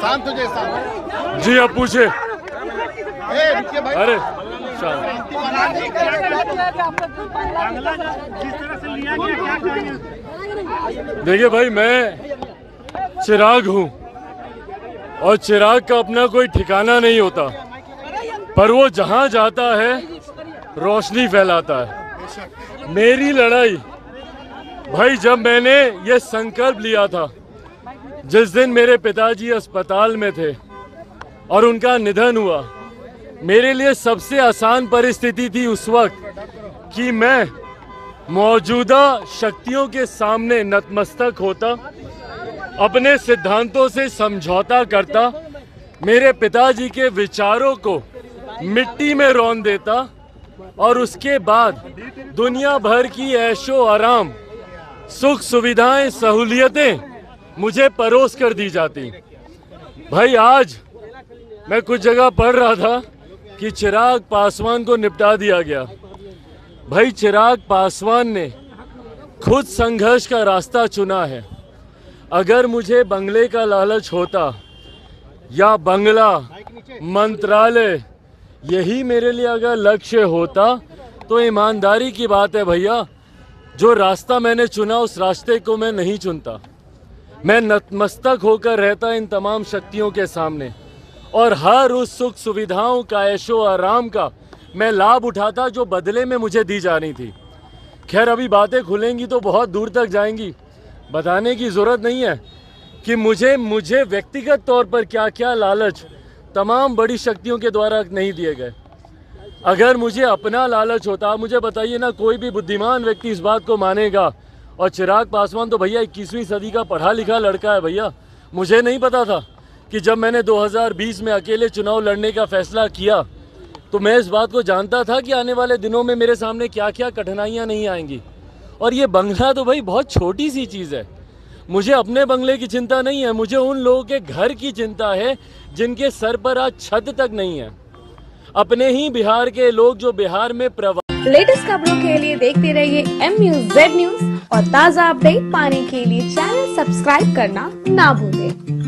शांत हो जाए शांत जी आप पूछे अरे देखिए भाई मैं चिराग हूँ और चिराग का अपना कोई ठिकाना नहीं होता पर वो जहाँ जाता है रोशनी फैलाता है। मेरी लड़ाई भाई जब मैंने ये संकल्प लिया था जिस दिन मेरे पिताजी अस्पताल में थे और उनका निधन हुआ, मेरे लिए सबसे आसान परिस्थिति थी उस वक्त कि मैं मौजूदा शक्तियों के सामने नतमस्तक होता, अपने सिद्धांतों से समझौता करता, मेरे पिताजी के विचारों को मिट्टी में रौन देता और उसके बाद दुनिया भर की ऐशो आराम, सुख सुविधाएँ, सहूलियतें मुझे परोस कर दी जाती। भाई, आज मैं कुछ जगह पढ़ रहा था कि चिराग पासवान को निपटा दिया गया। भाई, चिराग पासवान ने खुद संघर्ष का रास्ता चुना है। अगर मुझे बंगले का लालच होता या बंगला, मंत्रालय, यही मेरे लिए अगर लक्ष्य होता तो ईमानदारी की बात है भैया। जो रास्ता मैंने चुना, उस रास्ते को मैं नहीं चुनता। मैं नतमस्तक होकर रहता इन तमाम शक्तियों के सामने। और हर उस सुख सुविधाओं का, ऐशो आराम का, मैं लाभ उठाता जो बदले में मुझे दी जानी थी। खैर, अभी बातें खुलेंगी तो बहुत दूर तक जाएँगी। बताने की ज़रूरत नहीं है कि मुझे मुझे व्यक्तिगत तौर पर क्या क्या लालच तमाम बड़ी शक्तियों के द्वारा नहीं दिए गए। अगर मुझे अपना लालच होता, मुझे बताइए ना कोई भी बुद्धिमान व्यक्ति इस बात को मानेगा और चिराग पासवान तो भैया इक्कीसवीं सदी का पढ़ा लिखा लड़का है भैया। मुझे नहीं पता था कि जब मैंने 2020 में अकेले चुनाव लड़ने का फैसला किया तो मैं इस बात को जानता था कि आने वाले दिनों में मेरे सामने क्या क्या कठिनाइयाँ नहीं आएँगी। और ये बंगला तो भाई बहुत छोटी सी चीज़ है। मुझे अपने बंगले की चिंता नहीं है, मुझे उन लोगों के घर की चिंता है, जिनके सर पर आज छत तक नहीं है। अपने ही बिहार के लोग जो बिहार में प्रवास लेटेस्ट खबरों के लिए देखते रहिए एम न्यूज़ जेड न्यूज़ और ताज़ा अपडेट पाने के लिए चैनल सब्सक्राइब करना ना भूलें।